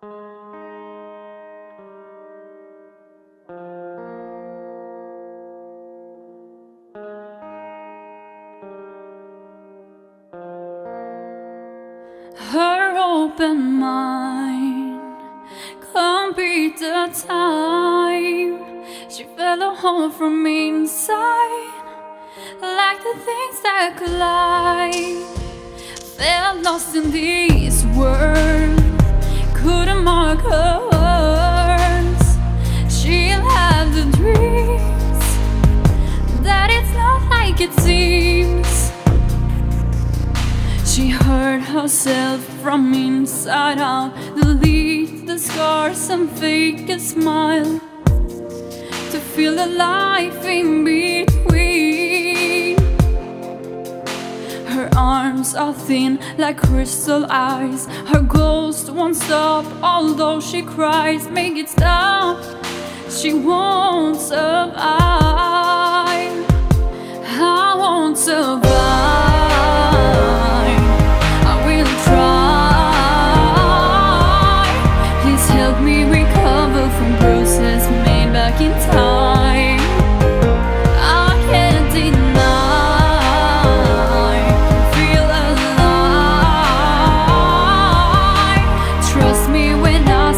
Her open mind can't beat the time. She fell a hole from inside, like the things that collide. Felt lost in this world, seems. She hurt herself from inside out Delete the scars and fake a smile To feel the life in between. Her arms are thin like crystal eyes. Her ghost won't stop although she cries. Make it stop, she won't survive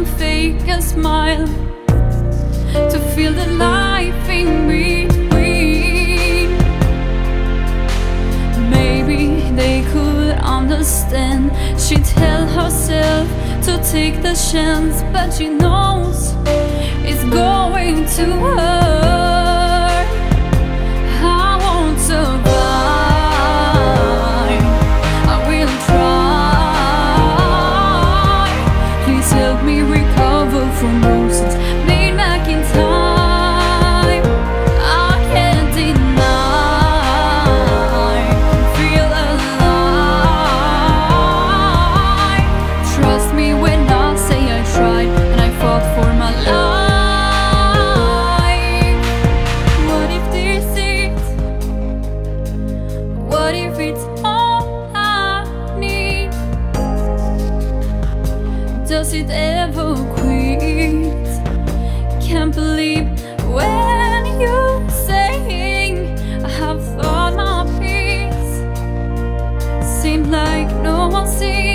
and fake a smile to feel the life in me. Maybe they could understand. She tell herself to take the chance, but she knows it's going to hurt. it's all I need. Does it ever quit? Can't believe when you saying I have thought my peace. Seems like no one sees.